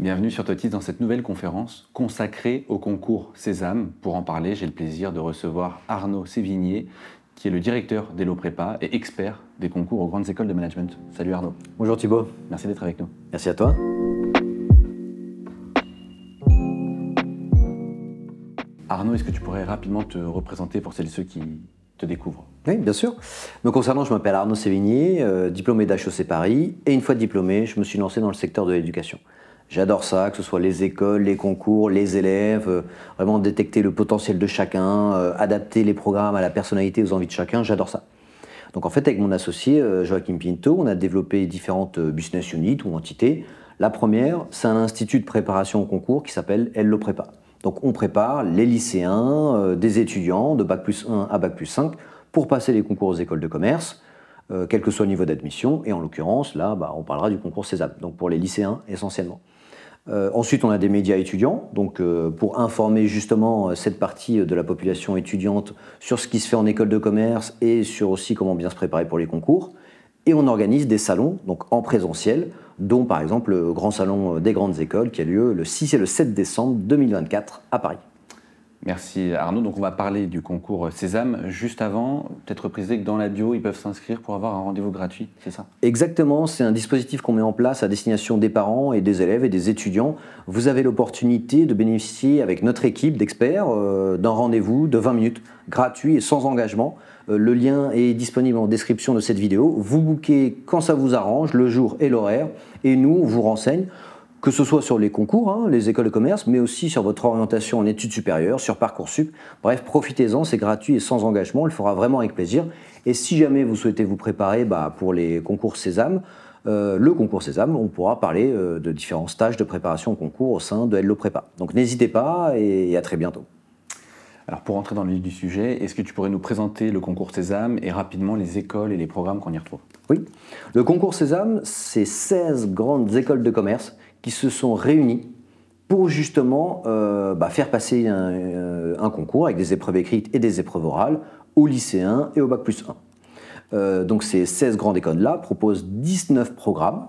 Bienvenue sur Totis dans cette nouvelle conférence consacrée au concours Sésame. Pour en parler, j'ai le plaisir de recevoir Arnaud Sévigné, qui est le directeur d'Elo Prépa et expert des concours aux grandes écoles de management. Salut Arnaud. Bonjour Thibault. Merci d'être avec nous. Merci à toi. Arnaud, est-ce que tu pourrais rapidement te représenter pour celles et ceux qui te découvrent? Oui, bien sûr. Me concernant, je m'appelle Arnaud Sévigné, euh, diplômé d'HEC Paris, et une fois diplômé, je me suis lancé dans le secteur de l'éducation. J'adore ça, que ce soit les écoles, les concours, les élèves, euh, vraiment détecter le potentiel de chacun, euh, adapter les programmes à la personnalité, aux envies de chacun, j'adore ça. Donc en fait, avec mon associé Joachim Pinto, on a développé différentes business units ou entités. La première, c'est un institut de préparation au concours qui s'appelle Hello Prépa. Donc on prépare les lycéens, euh, des étudiants de Bac plus 1 à Bac plus 5 pour passer les concours aux écoles de commerce, euh, quel que soit le niveau d'admission. Et en l'occurrence, là, bah, on parlera du concours César, donc pour les lycéens essentiellement. Euh, ensuite, on a des médias étudiants, donc pour informer justement cette partie de la population étudiante sur ce qui se fait en école de commerce et sur aussi comment bien se préparer pour les concours. Et on organise des salons, donc en présentiel, dont par exemple le Grand Salon des grandes écoles qui a lieu le 6 et le 7 décembre 2024 à Paris. Merci Arnaud. Donc on va parler du concours Sésame. Juste avant, peut-être préciser que dans la bio, ils peuvent s'inscrire pour avoir un rendez-vous gratuit, c'est ça? Exactement, c'est un dispositif qu'on met en place à destination des parents et des élèves et des étudiants. Vous avez l'opportunité de bénéficier avec notre équipe d'experts euh, d'un rendez-vous de 20 minutes, gratuit et sans engagement. Euh, le lien est disponible en description de cette vidéo. Vous bouquez quand ça vous arrange, le jour et l'horaire, et nous, on vous renseigne que ce soit sur les concours, hein, les écoles de commerce, mais aussi sur votre orientation en études supérieures, sur Parcoursup. Bref, profitez-en, c'est gratuit et sans engagement, on le fera vraiment avec plaisir. Et si jamais vous souhaitez vous préparer bah, pour les concours Sésame, euh, le concours Sésame, on pourra parler euh, de différents stages de préparation au concours au sein de Hello Prépa. Donc n'hésitez pas et à très bientôt. Alors pour entrer dans le vif du sujet, est-ce que tu pourrais nous présenter le concours Sésame et rapidement les écoles et les programmes qu'on y retrouve? Oui. Le concours Sésame, c'est 16 grandes écoles de commerce qui se sont réunies pour justement euh, bah, faire passer euh, un, concours avec des épreuves écrites et des épreuves orales aux lycéens et au Bac plus 1. Euh, donc ces 16 grandes écoles-là proposent 19 programmes,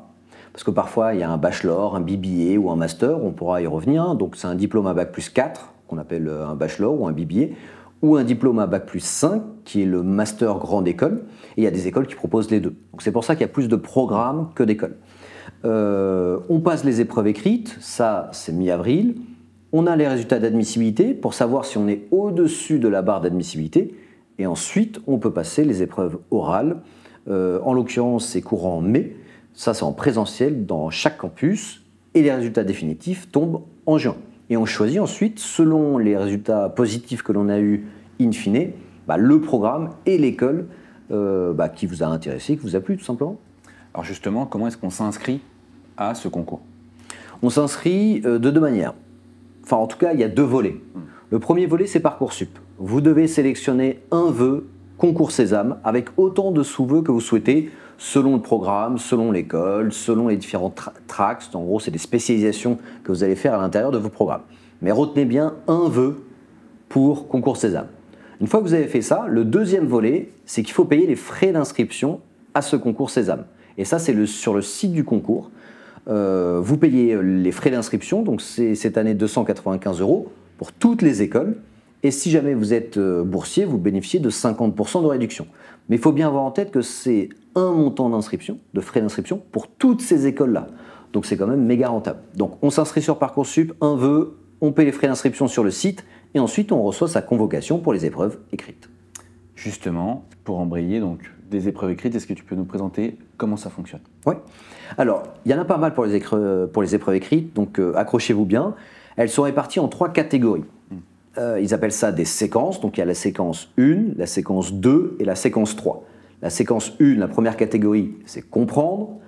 parce que parfois il y a un bachelor, un BBA ou un master, on pourra y revenir, donc c'est un diplôme à Bac plus 4, qu'on appelle un bachelor ou un BBA, ou un diplôme à Bac plus 5, qui est le master grande école, et il y a des écoles qui proposent les deux. Donc c'est pour ça qu'il y a plus de programmes que d'écoles. Euh, on passe les épreuves écrites, ça c'est mi-avril. On a les résultats d'admissibilité pour savoir si on est au-dessus de la barre d'admissibilité. Et ensuite, on peut passer les épreuves orales. Euh, en l'occurrence, c'est courant en mai. Ça, c'est en présentiel dans chaque campus. Et les résultats définitifs tombent en juin. Et on choisit ensuite, selon les résultats positifs que l'on a eus in fine, bah, le programme et l'école euh, bah, qui vous a intéressé, qui vous a plu tout simplement. Alors justement, comment est-ce qu'on s'inscrit à ce concours? On s'inscrit euh, de deux manières. Enfin, en tout cas, il y a deux volets. Hmm. Le premier volet, c'est Parcoursup. Vous devez sélectionner un vœu concours Sésame avec autant de sous-vœux que vous souhaitez selon le programme, selon l'école, selon les différents tracks. En gros, c'est des spécialisations que vous allez faire à l'intérieur de vos programmes. Mais retenez bien un vœu pour concours Sésame. Une fois que vous avez fait ça, le deuxième volet, c'est qu'il faut payer les frais d'inscription à ce concours Sésame. Et ça, c'est sur le site du concours. Euh, vous payez les frais d'inscription, donc c'est cette année 295 euros pour toutes les écoles. Et si jamais vous êtes euh, boursier, vous bénéficiez de 50% de réduction. Mais il faut bien avoir en tête que c'est un montant d'inscription, de frais d'inscription, pour toutes ces écoles-là. Donc c'est quand même méga rentable. Donc on s'inscrit sur Parcoursup, un vœu, on paye les frais d'inscription sur le site, et ensuite on reçoit sa convocation pour les épreuves écrites. Justement, pour embrayer donc des épreuves écrites, est-ce que tu peux nous présenter comment ça fonctionne? Oui. Alors, il y en a pas mal pour les, pour les épreuves écrites, donc euh, accrochez-vous bien. Elles sont réparties en trois catégories. Hmm. Euh, ils appellent ça des séquences, donc il y a la séquence 1, la séquence 2 et la séquence 3. La séquence 1, la première catégorie, c'est comprendre.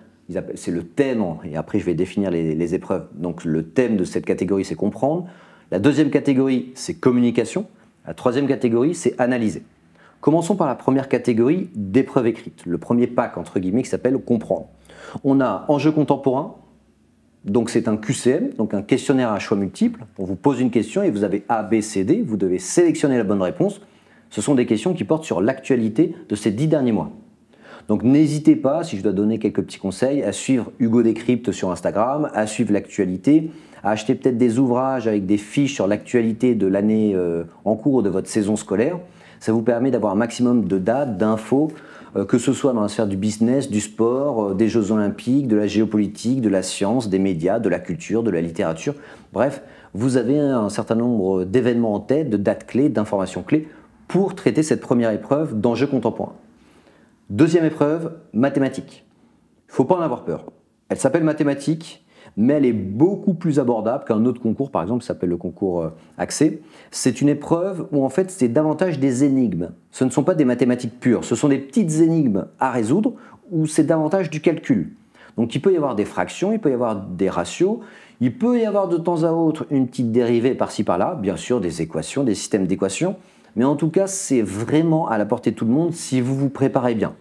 C'est le thème, et après je vais définir les, épreuves. Donc le thème de cette catégorie, c'est comprendre. La deuxième catégorie, c'est communication. La troisième catégorie, c'est analyser. Commençons par la première catégorie d'épreuves écrites, le premier pack entre guillemets qui s'appelle comprendre. On a enjeu contemporain, donc c'est un QCM, donc un questionnaire à choix multiples. On vous pose une question et vous avez A, B, C, D, vous devez sélectionner la bonne réponse. Ce sont des questions qui portent sur l'actualité de ces dix derniers mois. Donc n'hésitez pas, si je dois donner quelques petits conseils, à suivre Hugo Décrypte sur Instagram, à suivre l'actualité, à acheter peut-être des ouvrages avec des fiches sur l'actualité de l'année euh, en cours de votre saison scolaire. Ça vous permet d'avoir un maximum de dates, d'infos, euh, que ce soit dans la sphère du business, du sport, euh, des Jeux olympiques, de la géopolitique, de la science, des médias, de la culture, de la littérature. Bref, vous avez un certain nombre d'événements en tête, de dates clés, d'informations clés pour traiter cette première épreuve d'enjeux contemporains. Deuxième épreuve, mathématiques. Il ne faut pas en avoir peur. Elle s'appelle mathématiques, mais elle est beaucoup plus abordable qu'un autre concours, par exemple, qui s'appelle le concours euh, Accès. C'est une épreuve où en fait c'est davantage des énigmes. Ce ne sont pas des mathématiques pures, ce sont des petites énigmes à résoudre où c'est davantage du calcul. Donc il peut y avoir des fractions, il peut y avoir des ratios, il peut y avoir de temps à autre une petite dérivée par-ci par-là, bien sûr des équations, des systèmes d'équations, mais en tout cas, c'est vraiment à la portée de tout le monde si vous vous préparez bien.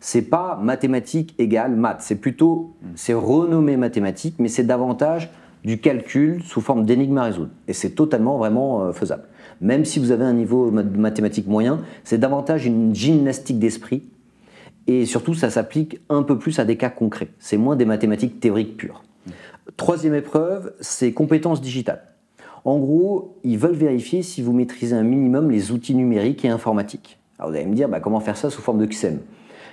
C'est pas mathématiques égale maths, c'est plutôt, c'est renommé mathématiques, mais c'est davantage du calcul sous forme d'énigmes à résoudre. Et c'est totalement vraiment euh, faisable. Même si vous avez un niveau de mathématiques moyen, c'est davantage une gymnastique d'esprit. Et surtout, ça s'applique un peu plus à des cas concrets. C'est moins des mathématiques théoriques pures. Troisième épreuve, c'est compétences digitales. En gros, ils veulent vérifier si vous maîtrisez un minimum les outils numériques et informatiques. Alors vous allez me dire, bah, comment faire ça sous forme de QSEM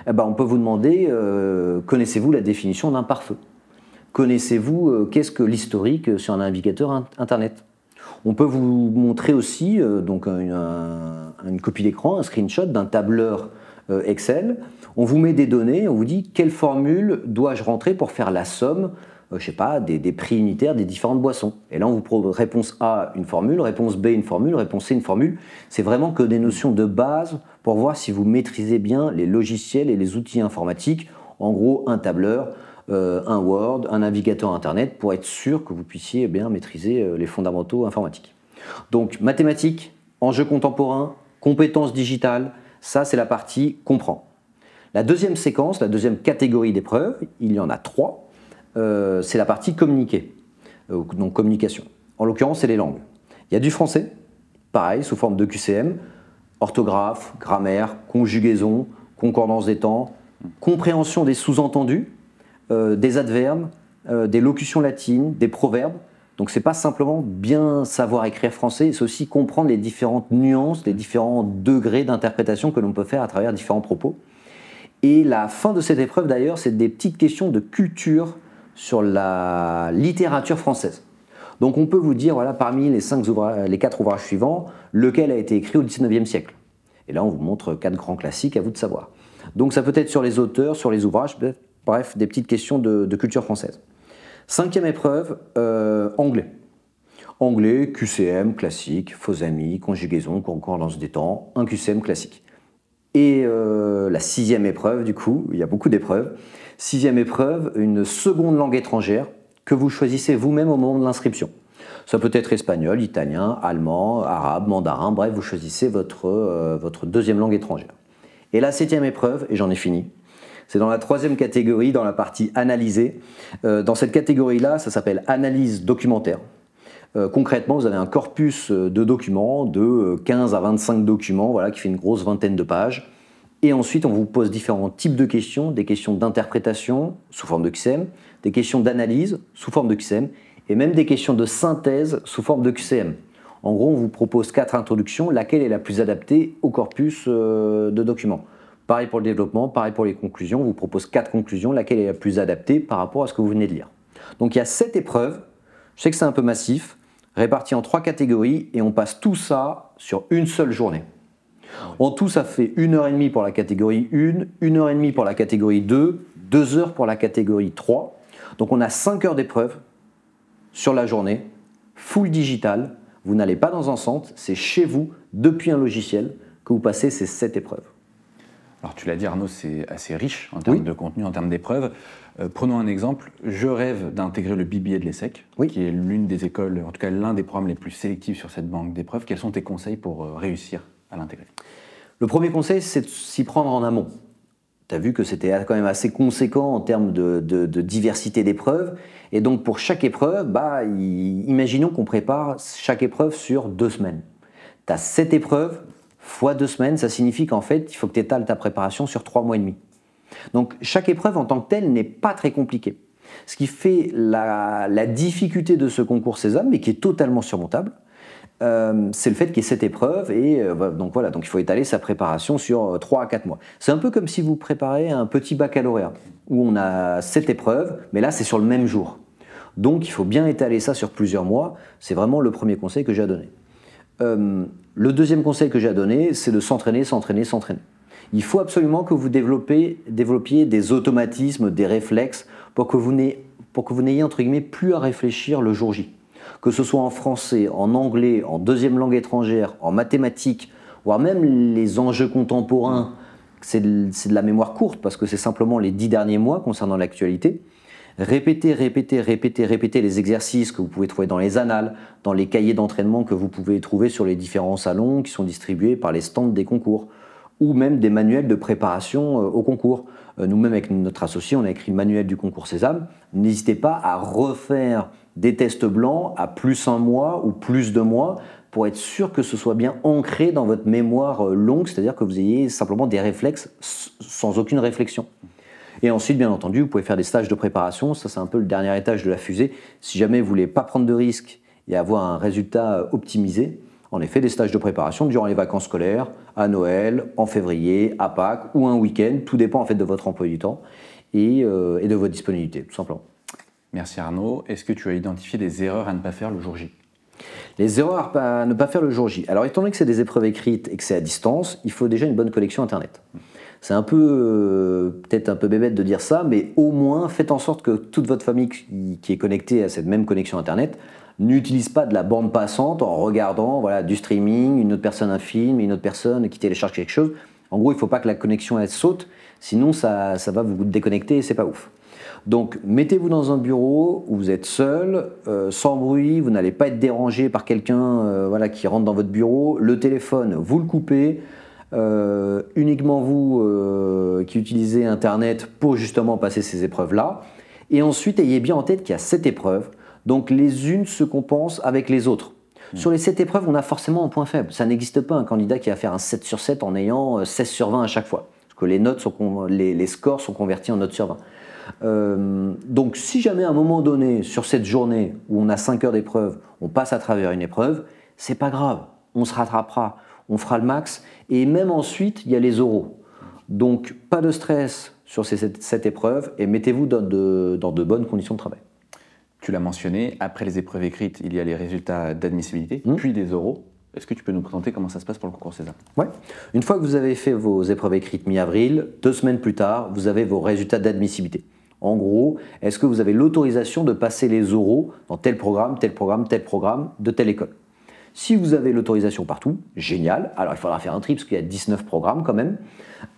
eh ben, On peut vous demander, euh, connaissez-vous la définition d'un pare-feu? Connaissez-vous euh, qu'est-ce que l'historique sur un navigateur Internet? On peut vous montrer aussi euh, donc une, copie d'écran, un screenshot d'un tableur Excel. On vous met des données, on vous dit quelle formule dois-je rentrer pour faire la somme je sais pas, des, prix unitaires des différentes boissons. Et là, on vous propose réponse A, une formule, réponse B, une formule, réponse C, une formule. C'est vraiment que des notions de base pour voir si vous maîtrisez bien les logiciels et les outils informatiques. En gros, un tableur, euh, un Word, un navigateur Internet, pour être sûr que vous puissiez bien maîtriser euh, les fondamentaux informatiques. Donc, mathématiques, enjeux contemporains, compétences digitales, ça, c'est la partie comprend. La deuxième séquence, la deuxième catégorie d'épreuves, il y en a trois. Euh, c'est la partie communiquer, donc communication. En l'occurrence, c'est les langues. Il y a du français, pareil, sous forme de QCM, orthographe, grammaire, conjugaison, concordance des temps, compréhension des sous-entendus, euh, des adverbes, des locutions latines, des proverbes. Donc c'est pas simplement bien savoir écrire français, c'est aussi comprendre les différentes nuances, les différents degrés d'interprétation que l'on peut faire à travers différents propos. Et la fin de cette épreuve d'ailleurs, c'est des petites questions de culture sur la littérature française. Donc on peut vous dire, voilà, parmi les, cinq quatre ouvrages suivants, lequel a été écrit au XIXe siècle. Et là, on vous montre quatre grands classiques, à vous de savoir. Donc ça peut être sur les auteurs, sur les ouvrages, bref, des petites questions de, culture française. Cinquième épreuve, euh, anglais. Anglais, QCM, classique, faux amis, conjugaison, concordance des temps, un QCM classique. Et euh, la sixième épreuve, du coup, il y a beaucoup d'épreuves, Sixième épreuve, une seconde langue étrangère que vous choisissez vous-même au moment de l'inscription. Ça peut être espagnol, italien, allemand, arabe, mandarin, bref, vous choisissez votre, euh, votre deuxième langue étrangère. Et la septième épreuve, et j'en ai fini, c'est dans la troisième catégorie, dans la partie analysée. Euh, dans cette catégorie-là, ça s'appelle analyse documentaire. Euh, concrètement, vous avez un corpus de documents, de 15 à 25 documents, voilà, qui fait une grosse vingtaine de pages. Et ensuite, on vous pose différents types de questions, des questions d'interprétation sous forme de QCM, des questions d'analyse sous forme de QCM, et même des questions de synthèse sous forme de QCM. En gros, on vous propose quatre introductions, laquelle est la plus adaptée au corpus euh, de documents? Pareil pour le développement, pareil pour les conclusions, on vous propose quatre conclusions, laquelle est la plus adaptée par rapport à ce que vous venez de lire? Donc il y a sept épreuves, je sais que c'est un peu massif, réparties en trois catégories, et on passe tout ça sur une seule journée. En tout, ça fait une heure et demie pour la catégorie 1, une heure et demie pour la catégorie 2, deux heures pour la catégorie 3. Donc on a 5 heures d'épreuve sur la journée, full digital. Vous n'allez pas dans un centre, c'est chez vous, depuis un logiciel, que vous passez ces 7 épreuves. Alors tu l'as dit Arnaud, c'est assez riche en termes de contenu, en termes d'épreuves. Euh, prenons un exemple. Je rêve d'intégrer le BBA de l'ESSEC, qui est l'une des écoles, en tout cas l'un des programmes les plus sélectifs sur cette banque d'épreuves. Quels sont tes conseils pour euh, réussir à l'intégrer? Le premier conseil, c'est de s'y prendre en amont. Tu as vu que c'était quand même assez conséquent en termes de, diversité d'épreuves. Et donc pour chaque épreuve, bah, imaginons qu'on prépare chaque épreuve sur deux semaines. Tu as sept épreuves fois deux semaines, ça signifie qu'en fait, il faut que tu étales ta préparation sur trois mois et demi. Donc chaque épreuve en tant que telle n'est pas très compliquée. Ce qui fait la, difficulté de ce concours Sésame, mais qui est totalement surmontable, euh, c'est le fait qu'il y ait cette épreuve et euh, donc voilà, donc il faut étaler sa préparation sur 3 euh, à 4 mois. C'est un peu comme si vous préparez un petit baccalauréat où on a cette épreuve, mais là c'est sur le même jour. Donc il faut bien étaler ça sur plusieurs mois. C'est vraiment le premier conseil que j'ai à donner. le deuxième conseil que j'ai à donner, c'est de s'entraîner, s'entraîner, s'entraîner. Il faut absolument que vous développiez des automatismes, des réflexes pour que vous n'ayez entre guillemets plus à réfléchir le jour J. Que ce soit en français, en anglais, en deuxième langue étrangère, en mathématiques, voire même les enjeux contemporains, c'est de, la mémoire courte parce que c'est simplement les dix derniers mois concernant l'actualité. Répétez, répétez, répétez, répétez les exercices que vous pouvez trouver dans les annales, dans les cahiers d'entraînement que vous pouvez trouver sur les différents salons qui sont distribués par les stands des concours ou même des manuels de préparation euh, au concours. Euh, nous-mêmes, avec notre associé, on a écrit le manuel du concours Sésame. N'hésitez pas à refaire des tests blancs à plus un mois ou plus de mois pour être sûr que ce soit bien ancré dans votre mémoire euh, longue, c'est-à-dire que vous ayez simplement des réflexes sans aucune réflexion. Et ensuite, bien entendu, vous pouvez faire des stages de préparation. Ça, c'est un peu le dernier étage de la fusée. Si jamais vous voulez pas prendre de risques et avoir un résultat optimisé, en effet, des stages de préparation durant les vacances scolaires, à Noël, en février, à Pâques ou un week-end. Tout dépend en fait de votre emploi du temps et, euh, et de votre disponibilité, tout simplement. Merci Arnaud. Est-ce que tu as identifié des erreurs à ne pas faire le jour J? Les erreurs à ne pas faire le jour J. Alors, étant donné que c'est des épreuves écrites et que c'est à distance, il faut déjà une bonne connexion Internet. C'est un peu, euh, peut-être un peu bébête de dire ça, mais au moins faites en sorte que toute votre famille qui est connectée à cette même connexion Internet n'utilise pas de la bande passante en regardant voilà, du streaming, une autre personne un film, une autre personne qui télécharge quelque chose. En gros, il ne faut pas que la connexion elle saute, sinon ça, ça va vous déconnecter et c'est pas ouf. Donc mettez-vous dans un bureau où vous êtes seul, euh, sans bruit, vous n'allez pas être dérangé par quelqu'un euh, voilà, qui rentre dans votre bureau. Le téléphone, vous le coupez. Euh, uniquement vous qui utilisez Internet pour justement passer ces épreuves-là. Et ensuite, ayez bien en tête qu'il y a cette épreuve donc les unes se compensent avec les autres. Hmm. Sur les 7 épreuves, on a forcément un point faible. Ça n'existe pas un candidat qui va faire un 7 sur 7 en ayant 16 euh, sur 20 à chaque fois. Que les, notes sont, les, scores sont convertis en notes sur 20. Euh, donc si jamais à un moment donné, sur cette journée où on a 5 heures d'épreuve, on passe à travers une épreuve, c'est pas grave. On se rattrapera, on fera le max. Et même ensuite, il y a les oraux. Donc pas de stress sur ces, cette, épreuve et mettez-vous dans de bonnes conditions de travail tu l'as mentionné, après les épreuves écrites, il y a les résultats d'admissibilité, mmh. puis des oraux. Est-ce que tu peux nous présenter comment ça se passe pour le concours César Oui. Une fois que vous avez fait vos épreuves écrites mi-avril, deux semaines plus tard, vous avez vos résultats d'admissibilité. En gros, est-ce que vous avez l'autorisation de passer les oraux dans tel programme, tel programme, tel programme de telle école? Si vous avez l'autorisation partout, génial. Alors il faudra faire un tri parce qu'il y a 19 programmes quand même.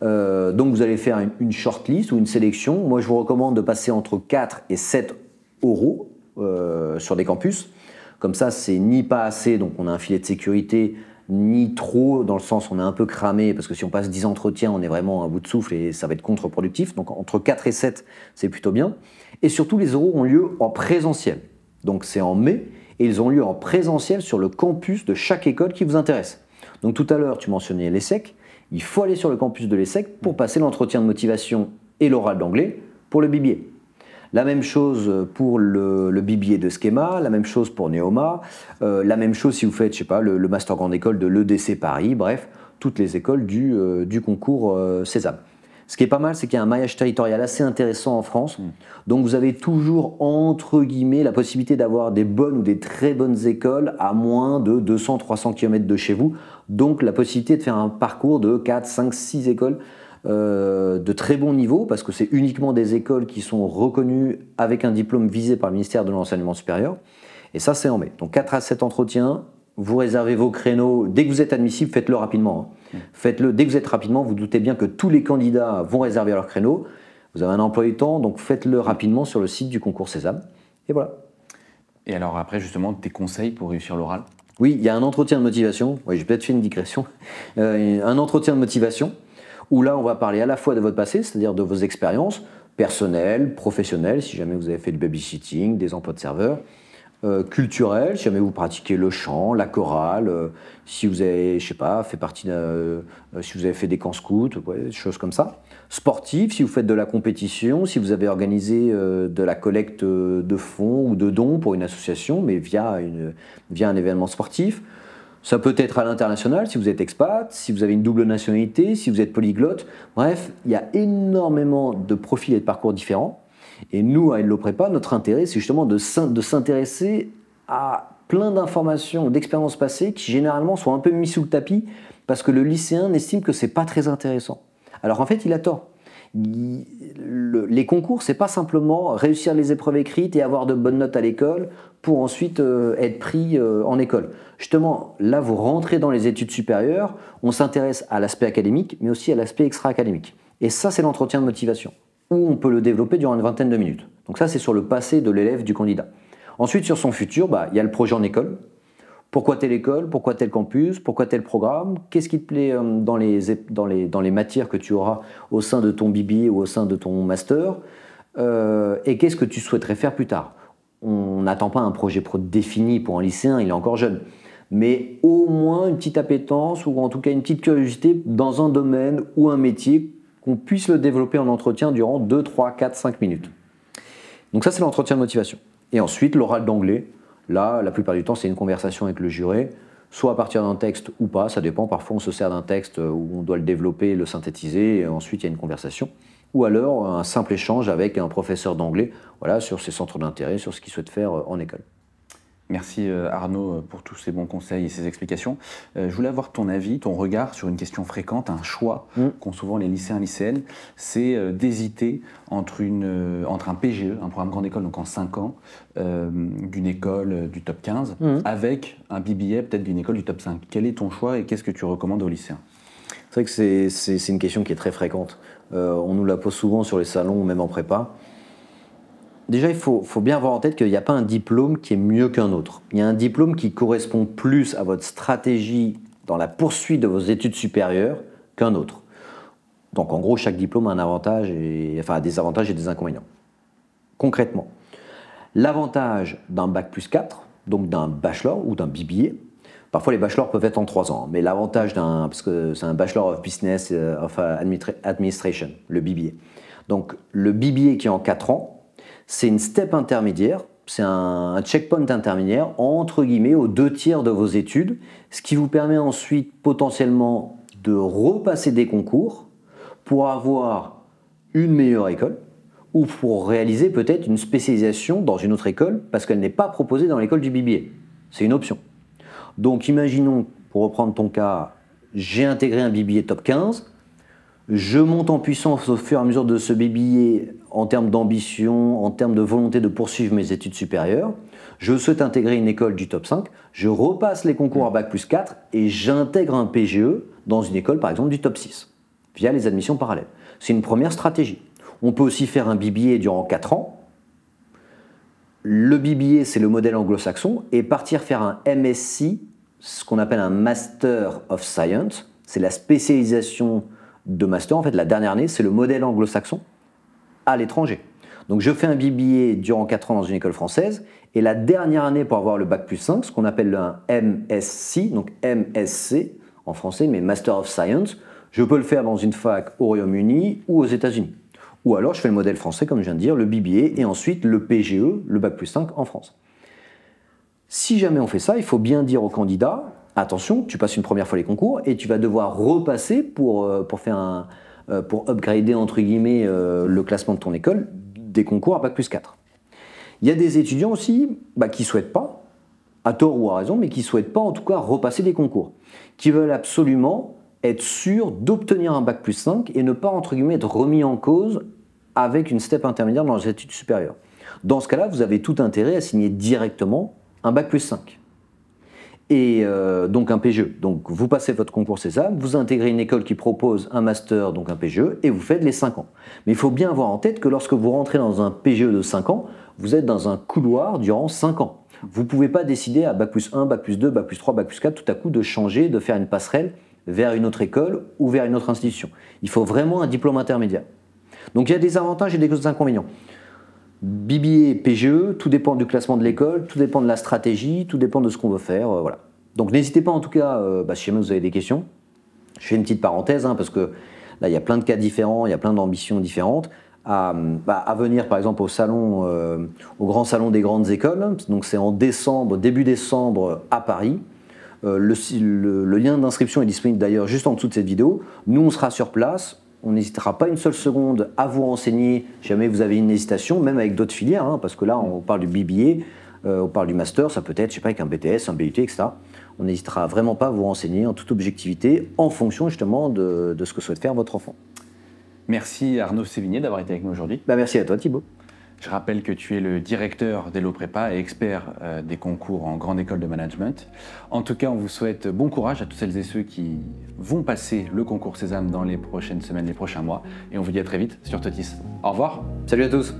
Euh, donc vous allez faire une, shortlist ou une sélection. Moi je vous recommande de passer entre 4 et 7 oraux euh, sur des campus. Comme ça, c'est ni pas assez, donc on a un filet de sécurité, ni trop, dans le sens où on est un peu cramé, parce que si on passe 10 entretiens, on est vraiment à bout de souffle et ça va être contre-productif. Donc entre 4 et 7, c'est plutôt bien. Et surtout, les oraux ont lieu en présentiel. Donc c'est en mai, et ils ont lieu en présentiel sur le campus de chaque école qui vous intéresse. Donc tout à l'heure, tu mentionnais l'ESSEC. Il faut aller sur le campus de l'ESSEC pour passer l'entretien de motivation et l'oral d'anglais pour le bibier. La même chose pour le, le de schéma, la même chose pour Neoma, euh, la même chose si vous faites, je sais pas, le, master grande école de l'EDC Paris, bref, toutes les écoles du, euh, concours euh, César. Ce qui est pas mal, c'est qu'il y a un maillage territorial assez intéressant en France. Mm. Donc vous avez toujours, entre guillemets, la possibilité d'avoir des bonnes ou des très bonnes écoles à moins de 200-300 km de chez vous. Donc la possibilité de faire un parcours de 4, 5, 6 écoles euh, de très bon niveau, parce que c'est uniquement des écoles qui sont reconnues avec un diplôme visé par le ministère de l'Enseignement supérieur. Et ça, c'est en mai. Donc 4 à 7 entretiens, vous réservez vos créneaux. Dès que vous êtes admissible, faites-le rapidement. Hein. Mmh. Faites-le dès que vous êtes rapidement. Vous doutez bien que tous les candidats vont réserver leur créneau. Vous avez un emploi du temps, donc faites-le rapidement sur le site du concours Sésame. Et voilà. Et alors après, justement, tes conseils pour réussir l'oral? Oui, il y a un entretien de motivation. Oui, j'ai peut-être fait une digression. Euh, un entretien de motivation où là, on va parler à la fois de votre passé, c'est-à-dire de vos expériences personnelles, professionnelles, si jamais vous avez fait du babysitting, des emplois de serveur, euh, culturel, si jamais vous pratiquez le chant, la chorale, euh, si vous avez, je sais pas, fait partie euh, si vous avez fait des camps scouts, des choses comme ça. Sportif, si vous faites de la compétition, si vous avez organisé de la collecte de fonds ou de dons pour une association, mais via un événement sportif. Ça peut être à l'international, si vous êtes expat, si vous avez une double nationalité, si vous êtes polyglotte. Bref, il y a énormément de profils et de parcours différents. Et nous, à Hello Prépa, notre intérêt, c'est justement de s'intéresser à plein d'informations, d'expériences passées qui généralement sont un peu mis sous le tapis parce que le lycéen estime que c'est pas très intéressant. Alors en fait, il a tort. Les concours, c'est pas simplement réussir les épreuves écrites et avoir de bonnes notes à l'école pour ensuite euh, être pris euh, en école. Justement, là, vous rentrez dans les études supérieures, on s'intéresse à l'aspect académique, mais aussi à l'aspect extra-académique. Et ça, c'est l'entretien de motivation ou on peut le développer durant une vingtaine de minutes. Donc ça, c'est sur le passé de l'élève, du candidat. Ensuite, sur son futur, bah, il y a le projet en école. Pourquoi telle école? Pourquoi tel campus? Pourquoi tel programme? Qu'est-ce qui te plaît euh, dans les, matières que tu auras au sein de ton BBA ou au sein de ton master euh, Et qu'est-ce que tu souhaiterais faire plus tard? On n'attend pas un projet défini pour un lycéen, il est encore jeune. Mais au moins une petite appétence ou en tout cas une petite curiosité dans un domaine ou un métier qu'on puisse le développer en entretien durant 2, 3, 4, 5 minutes. Donc ça, c'est l'entretien de motivation. Et ensuite, l'oral d'anglais. Là, la plupart du temps, c'est une conversation avec le juré, soit à partir d'un texte ou pas, ça dépend. Parfois, on se sert d'un texte où on doit le développer, le synthétiser, et ensuite, il y a une conversation. Ou alors, un simple échange avec un professeur d'anglais voilà, sur ses centres d'intérêt, sur ce qu'il souhaite faire en école. Merci euh, Arnaud euh, pour tous ces bons conseils et ces explications. Euh, je voulais avoir ton avis, ton regard sur une question fréquente, un choix mm. qu'ont souvent les lycéens et lycéennes, c'est d'hésiter entre, entre un PGE, un programme grande école, donc en 5 ans, d'une école du top 15, mm. avec un BBA peut-être d'une école du top 5. Quel est ton choix et qu'est-ce que tu recommandes aux lycéens? C'est vrai que c'est une question qui est très fréquente. on nous la pose souvent sur les salons, même en prépa. Déjà, il faut, bien avoir en tête qu'il n'y a pas un diplôme qui est mieux qu'un autre. Il y a un diplôme qui correspond plus à votre stratégie dans la poursuite de vos études supérieures qu'un autre. Donc en gros, chaque diplôme a un avantage et, des avantages et des inconvénients. Concrètement, l'avantage d'un bac plus 4, donc d'un bachelor ou d'un BBA, parfois les bachelors peuvent être en 3 ans, mais l'avantage d'un, parce que c'est un Bachelor of Business euh, of Administration, le BBA. Donc le BBA qui est en 4 ans, c'est une step intermédiaire, c'est un, checkpoint intermédiaire entre guillemets aux deux tiers de vos études, ce qui vous permet ensuite potentiellement de repasser des concours pour avoir une meilleure école ou pour réaliser peut-être une spécialisation dans une autre école parce qu'elle n'est pas proposée dans l'école du BBA. C'est une option. Donc imaginons, pour reprendre ton cas, j'ai intégré un BBA top 15, je monte en puissance au fur et à mesure de ce BBA en termes d'ambition, en termes de volonté de poursuivre mes études supérieures. Je souhaite intégrer une école du top 5. Je repasse les concours à Bac plus 4 et j'intègre un PGE dans une école par exemple du top 6 via les admissions parallèles. C'est une première stratégie. On peut aussi faire un BBA durant 4 ans. Le BBA, c'est le modèle anglo-saxon, et partir faire un MSc, ce qu'on appelle un Master of Science, c'est la spécialisation de master, en fait, la dernière année, c'est le modèle anglo-saxon à l'étranger. Donc je fais un BBA durant 4 ans dans une école française, et la dernière année pour avoir le bac plus 5, ce qu'on appelle un MSc, donc MSc en français, mais Master of Science, je peux le faire dans une fac au Royaume-Uni ou aux États-Unis. Ou alors je fais le modèle français, comme je viens de dire, le BBA, et ensuite le PGE, le bac plus 5 en France. Si jamais on fait ça, il faut bien dire au candidat, attention, tu passes une première fois les concours et tu vas devoir repasser pour, euh, faire un, euh, pour upgrader entre guillemets euh, le classement de ton école des concours à Bac plus 4. Il y a des étudiants aussi bah, qui ne souhaitent pas, à tort ou à raison, mais qui ne souhaitent pas en tout cas repasser des concours, qui veulent absolument être sûrs d'obtenir un Bac plus 5 et ne pas entre guillemets être remis en cause avec une step intermédiaire dans les études supérieures. Dans ce cas-là, vous avez tout intérêt à signer directement un Bac plus 5 et euh, donc un PGE. Donc vous passez votre concours César, vous intégrez une école qui propose un master, donc un PGE, et vous faites les 5 ans. Mais il faut bien avoir en tête que lorsque vous rentrez dans un PGE de 5 ans, vous êtes dans un couloir durant 5 ans. Vous ne pouvez pas décider à Bac plus 1, Bac plus 2, Bac plus 3, Bac plus 4 tout à coup de changer, de faire une passerelle vers une autre école ou vers une autre institution. Il faut vraiment un diplôme intermédiaire. Donc il y a des avantages et des inconvénients. BBA, PGE, tout dépend du classement de l'école, tout dépend de la stratégie, tout dépend de ce qu'on veut faire. euh, voilà. Donc n'hésitez pas en tout cas, euh, bah, si jamais vous avez des questions. Je fais une petite parenthèse hein, parce que là il y a plein de cas différents, il y a plein d'ambitions différentes. À, bah, venir par exemple au salon, euh, au grand salon des grandes écoles. Donc c'est en décembre, début décembre à Paris. Le lien d'inscription est disponible d'ailleurs juste en dessous de cette vidéo. Nous, on sera sur place. On n'hésitera pas une seule seconde à vous renseigner si jamais vous avez une hésitation, même avec d'autres filières, hein, parce que là, on parle du BBA, euh, on parle du master, ça peut être, je sais pas, avec un BTS, un BUT, etc. On n'hésitera vraiment pas à vous renseigner en toute objectivité, en fonction justement de, de ce que souhaite faire votre enfant. Merci Arnaud Sévigné d'avoir été avec nous aujourd'hui. Bah, merci à toi, Thibaut. Je rappelle que tu es le directeur d'Elo Prépa et expert euh, des concours en grande école de management. En tout cas, on vous souhaite bon courage à toutes celles et ceux qui vont passer le concours Sésame dans les prochaines semaines, les prochains mois. Et on vous dit à très vite sur Totis. Au revoir. Salut à tous.